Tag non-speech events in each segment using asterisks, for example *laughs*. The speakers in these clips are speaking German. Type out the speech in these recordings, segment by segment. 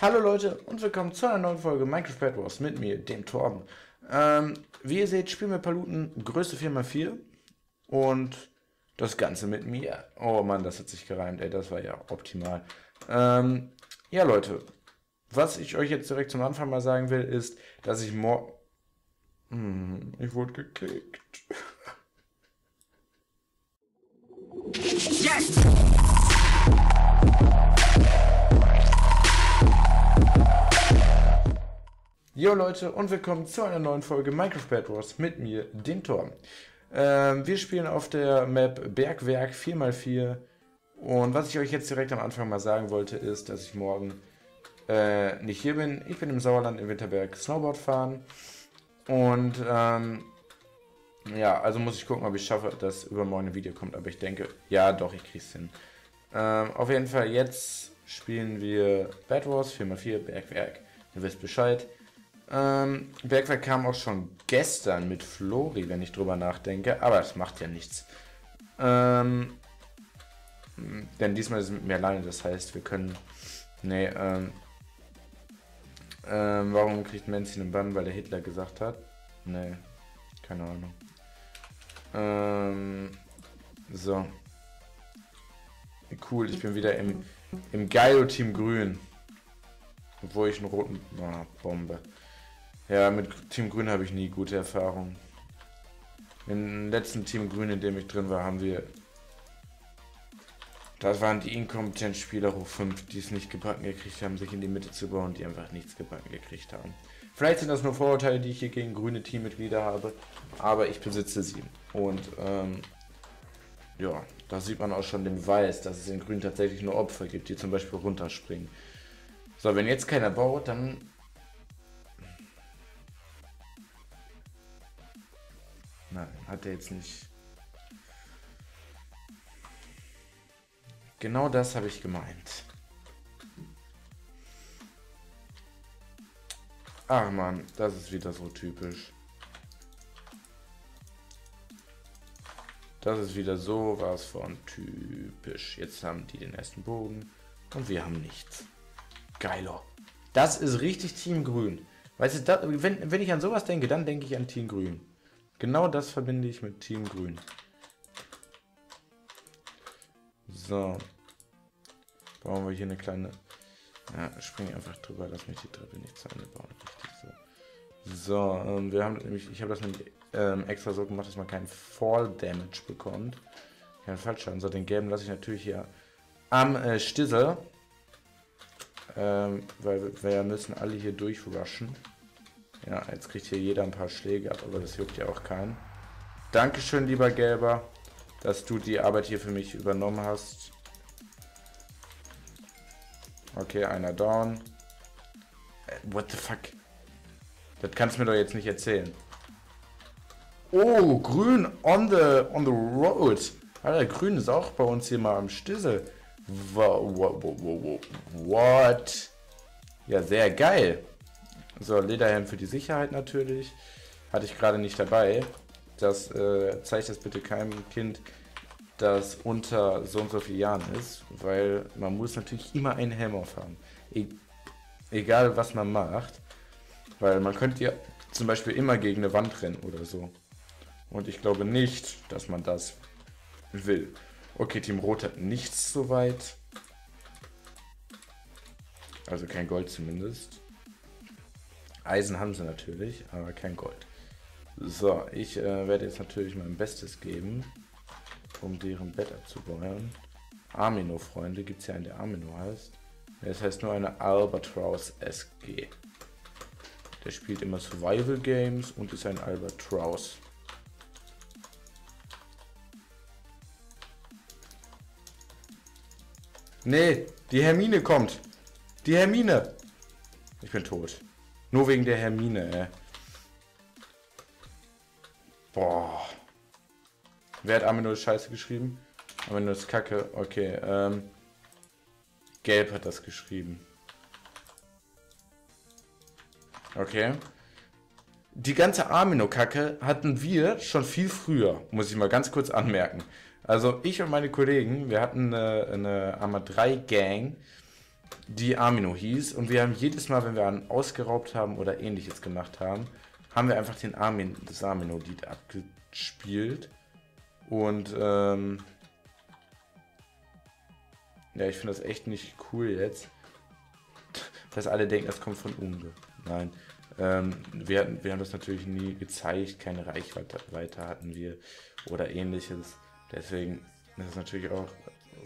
Hallo Leute und willkommen zu einer neuen Folge Minecraft Bad Wars mit mir, dem Torben. Ähm, wie ihr seht, spielen wir Paluten Größe 4x4 und das Ganze mit mir. Oh Mann, das hat sich gereimt, ey, das war ja optimal. Ähm, ja Leute, was ich euch jetzt direkt zum Anfang mal sagen will, ist, dass ich morgen... Hm, ich wurde geklickt. Yes! Jo Leute und willkommen zu einer neuen Folge Minecraft Bad Wars mit mir, dem Tor. Ähm, wir spielen auf der Map Bergwerk 4x4 und was ich euch jetzt direkt am Anfang mal sagen wollte ist, dass ich morgen äh, nicht hier bin. Ich bin im Sauerland im Winterberg Snowboard fahren und ähm, ja, also muss ich gucken, ob ich schaffe, dass übermorgen ein Video kommt, aber ich denke, ja doch, ich krieg's hin. Ähm, auf jeden Fall jetzt spielen wir Bad Wars 4x4 Bergwerk. Ihr wisst Bescheid. Ähm, Bergwerk kam auch schon gestern mit Flori, wenn ich drüber nachdenke, aber das macht ja nichts. Ähm, denn diesmal ist es mit mir alleine, das heißt, wir können. Nee, ähm, ähm, warum kriegt Manzi einen Bann, weil der Hitler gesagt hat? Nee, keine Ahnung. Ähm, so. Cool, ich bin wieder im, im Geilo-Team Grün. Obwohl ich einen roten... Ah, Bombe. Ja, mit Team Grün habe ich nie gute Erfahrungen. Im letzten Team Grün, in dem ich drin war, haben wir. Das waren die inkompetenten Spieler hoch 5, die es nicht gebacken gekriegt haben, sich in die Mitte zu bauen, die einfach nichts gebacken gekriegt haben. Vielleicht sind das nur Vorurteile, die ich hier gegen grüne Teammitglieder habe, aber ich besitze sie. Und ähm, ja, da sieht man auch schon den Beweis, dass es in Grün tatsächlich nur Opfer gibt, die zum Beispiel runterspringen. So, wenn jetzt keiner baut, dann Nein, hat er jetzt nicht. Genau das habe ich gemeint. Ach man, das ist wieder so typisch. Das ist wieder so was von typisch. Jetzt haben die den ersten Bogen und wir haben nichts. Geiler. Das ist richtig Team Grün. Weißt du, da, wenn, wenn ich an sowas denke, dann denke ich an Team Grün. Genau das verbinde ich mit Team Grün. So. Bauen wir hier eine kleine... Ja, springe einfach drüber, lass mich die Treppe nicht zu Ende bauen. So. So, ähm, wir haben nämlich, ich habe das nämlich ähm, extra so gemacht, dass man keinen Fall Damage bekommt. Kein Fallschaden. So, den gelben lasse ich natürlich hier am äh, Stissel. Ähm, weil wir müssen alle hier durchrushen. Ja, jetzt kriegt hier jeder ein paar Schläge ab, aber das juckt ja auch keinen. Dankeschön, lieber Gelber, dass du die Arbeit hier für mich übernommen hast. Okay, einer down. Äh, what the fuck? Das kannst du mir doch jetzt nicht erzählen. Oh, grün on the, on the road. Alter, grün ist auch bei uns hier mal am Stissel. What? Ja, sehr geil. So, Lederhelm für die Sicherheit natürlich. Hatte ich gerade nicht dabei. Das äh, zeigt das bitte keinem Kind, das unter so und so vielen Jahren ist, weil man muss natürlich immer einen Helm aufhaben. E egal was man macht. Weil man könnte ja zum Beispiel immer gegen eine Wand rennen oder so. Und ich glaube nicht, dass man das will. Okay, Team Rot hat nichts soweit. Also kein Gold zumindest. Eisen haben sie natürlich, aber kein Gold. So, ich äh, werde jetzt natürlich mein Bestes geben, um deren Bett abzubauen. Amino-Freunde gibt es ja in der Amino heißt. Das heißt nur eine Albatross SG. Der spielt immer Survival Games und ist ein Albatross. Nee, die Hermine kommt. Die Hermine. Ich bin tot. Nur wegen der Hermine, ey. Boah. Wer hat Amino Scheiße geschrieben? Amino ist Kacke. Okay, ähm. Gelb hat das geschrieben. Okay. Die ganze Amino-Kacke hatten wir schon viel früher, muss ich mal ganz kurz anmerken. Also ich und meine Kollegen, wir hatten eine, eine Arma 3 Gang die Amino hieß. Und wir haben jedes Mal, wenn wir einen ausgeraubt haben oder ähnliches gemacht haben, haben wir einfach den Armin, das Amino-Lied abgespielt. Und ähm, ja, ich finde das echt nicht cool jetzt, dass alle denken, das kommt von Unge. Nein, ähm, wir, wir haben das natürlich nie gezeigt, keine Reichweite hatten wir oder ähnliches. Deswegen ist es natürlich auch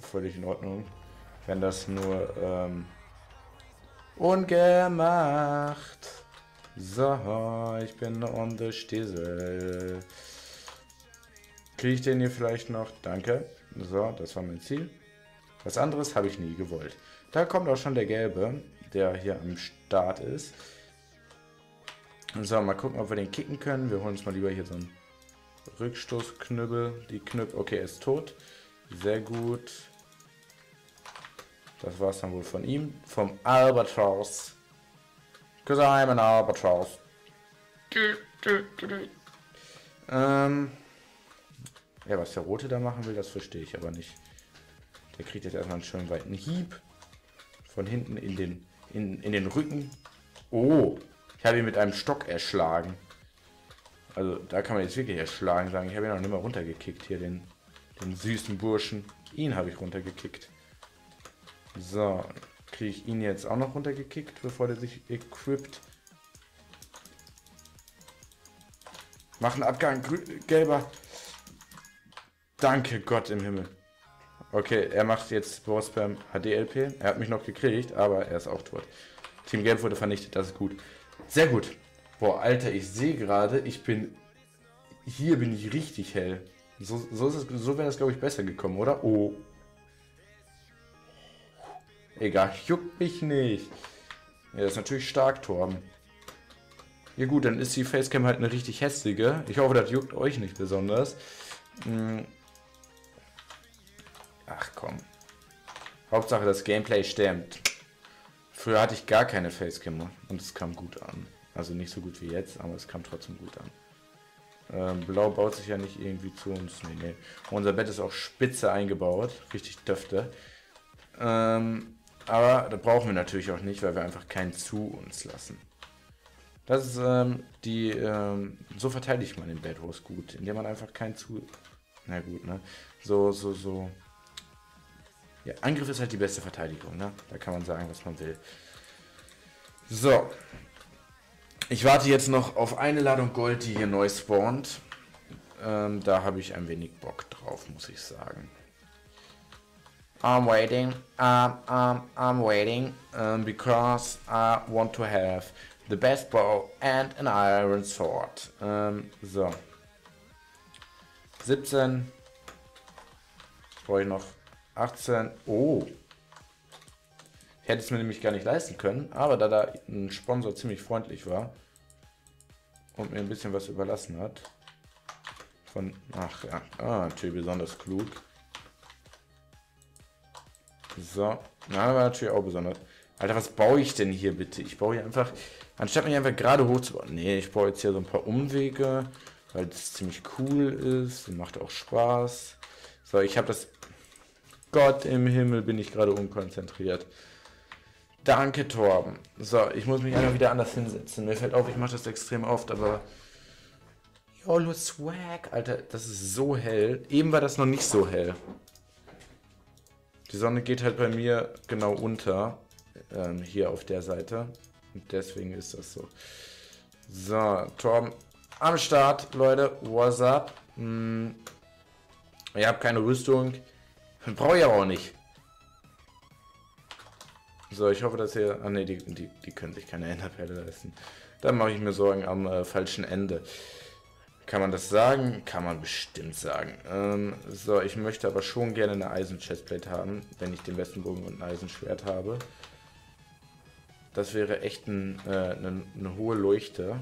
völlig in Ordnung, wenn das nur ähm, ungemacht. So, ich bin on the Stiesel. Kriege ich den hier vielleicht noch? Danke. So, das war mein Ziel. Was anderes habe ich nie gewollt. Da kommt auch schon der gelbe, der hier am Start ist. So, mal gucken, ob wir den kicken können. Wir holen uns mal lieber hier so einen Rückstoßknüppel. Die Knüppel. Okay, er ist tot. Sehr gut. Das war es dann wohl von ihm. Vom Albatross. Cause I'm an Albatross. Ähm. Ja, was der Rote da machen will, das verstehe ich aber nicht. Der kriegt jetzt erstmal einen schönen weiten Hieb. Von hinten in den, in, in den Rücken. Oh, ich habe ihn mit einem Stock erschlagen. Also da kann man jetzt wirklich erschlagen sagen. Ich habe ihn noch nicht mal runtergekickt hier, den, den süßen Burschen. Ihn habe ich runtergekickt. So, kriege ich ihn jetzt auch noch runtergekickt, bevor der sich equipt. Mach einen Abgang, gelber. Danke Gott im Himmel. Okay, er macht jetzt Bohrspam HDLP. Er hat mich noch gekriegt, aber er ist auch tot. Team Gelb wurde vernichtet, das ist gut. Sehr gut. Boah, Alter, ich sehe gerade, ich bin... Hier bin ich richtig hell. So, so, so wäre das, glaube ich, besser gekommen, oder? Oh. Egal, juckt mich nicht. Ja, ist natürlich stark, Torben. Ja gut, dann ist die Facecam halt eine richtig hässliche. Ich hoffe, das juckt euch nicht besonders. Hm. Ach komm. Hauptsache das Gameplay stimmt. Früher hatte ich gar keine Facecam und es kam gut an. Also nicht so gut wie jetzt, aber es kam trotzdem gut an. Ähm, Blau baut sich ja nicht irgendwie zu uns. Nee, nee. Unser Bett ist auch spitze eingebaut. Richtig döfte. Ähm, aber da brauchen wir natürlich auch nicht, weil wir einfach keinen zu uns lassen. Das ist ähm, die, ähm, so verteidigt man den Bad Wars gut, indem man einfach keinen zu, na gut, ne, so, so, so, ja, Angriff ist halt die beste Verteidigung, ne, da kann man sagen, was man will. So, ich warte jetzt noch auf eine Ladung Gold, die hier neu spawnt. Ähm, da habe ich ein wenig Bock drauf, muss ich sagen. I'm waiting, um, um, I'm waiting, um, because I want to have the best bow and an iron sword. Ähm, so. 17. Brauche ich noch 18. Oh. Ich hätte es mir nämlich gar nicht leisten können, aber da da ein Sponsor ziemlich freundlich war und mir ein bisschen was überlassen hat. Von, ach ja, ah, natürlich besonders klug. So, na, war natürlich auch besonders. Alter, was baue ich denn hier bitte? Ich baue hier einfach, anstatt mich einfach gerade hochzubauen. Nee, ich baue jetzt hier so ein paar Umwege, weil das ziemlich cool ist macht auch Spaß. So, ich habe das... Gott im Himmel bin ich gerade unkonzentriert. Danke, Torben. So, ich muss mich einfach wieder anders hinsetzen. Mir fällt auf, ich mache das extrem oft, aber... YOLO Swag, Alter, das ist so hell. Eben war das noch nicht so hell. Die Sonne geht halt bei mir genau unter, ähm, hier auf der Seite. Und deswegen ist das so. So, Torben am Start, Leute. What's up? Hm, ihr habt keine Rüstung. Brauche ich aber auch nicht. So, ich hoffe, dass ihr... Ah ne, die, die, die können sich keine Enderperle leisten. Dann mache ich mir Sorgen am äh, falschen Ende. Kann man das sagen? Kann man bestimmt sagen. Ähm, so, ich möchte aber schon gerne eine Eisen-Chestplate haben, wenn ich den besten Bogen und ein Eisenschwert habe. Das wäre echt ein, äh, eine, eine hohe Leuchte.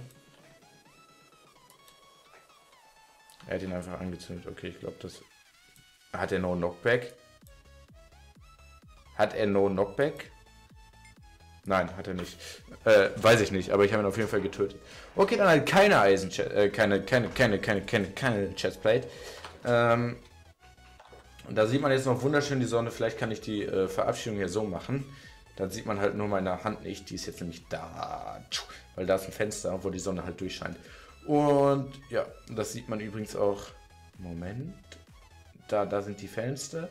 Er hat ihn einfach angezündet. Okay, ich glaube, das... Hat er No Knockback? Hat er No Knockback? Nein, hat er nicht. Äh, weiß ich nicht, aber ich habe ihn auf jeden Fall getötet. Okay, dann halt keine Eisen, äh, keine, keine, keine, keine, keine, keine Chestplate. Ähm, da sieht man jetzt noch wunderschön die Sonne. Vielleicht kann ich die äh, Verabschiedung hier so machen. dann sieht man halt nur meine Hand nicht. Die ist jetzt nämlich da, weil da ist ein Fenster, wo die Sonne halt durchscheint. Und ja, das sieht man übrigens auch. Moment. Da, da sind die Fenster.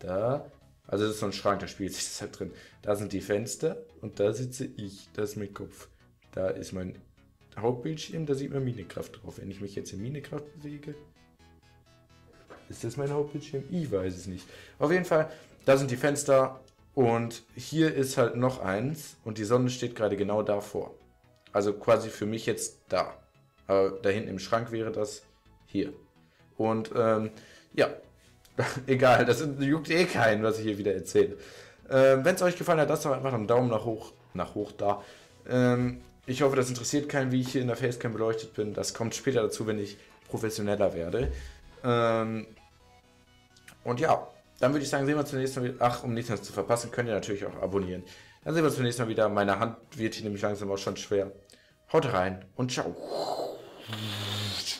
Da. Also das ist so ein Schrank, da spielt sich das halt drin. Da sind die Fenster und da sitze ich. Das ist mein Kopf. Da ist mein Hauptbildschirm, da sieht man Minecraft drauf. Wenn ich mich jetzt in Minecraft bewege, ist das mein Hauptbildschirm? Ich weiß es nicht. Auf jeden Fall, da sind die Fenster und hier ist halt noch eins und die Sonne steht gerade genau davor. Also quasi für mich jetzt da. Aber da hinten im Schrank wäre das hier. Und ähm, ja, *laughs* egal, das juckt eh keinen, was ich hier wieder erzähle. Ähm, Wenn es euch gefallen hat, lasst doch einfach einen Daumen nach hoch, nach hoch da. Ähm, ich hoffe, das interessiert keinen, wie ich hier in der Facecam beleuchtet bin. Das kommt später dazu, wenn ich professioneller werde. Ähm, und ja, dann würde ich sagen, sehen wir nächsten Mal wieder. Ach, um nichts mehr zu verpassen, könnt ihr natürlich auch abonnieren. Dann sehen wir uns zum nächsten Mal wieder. Meine Hand wird hier nämlich langsam auch schon schwer. Haut rein und ciao.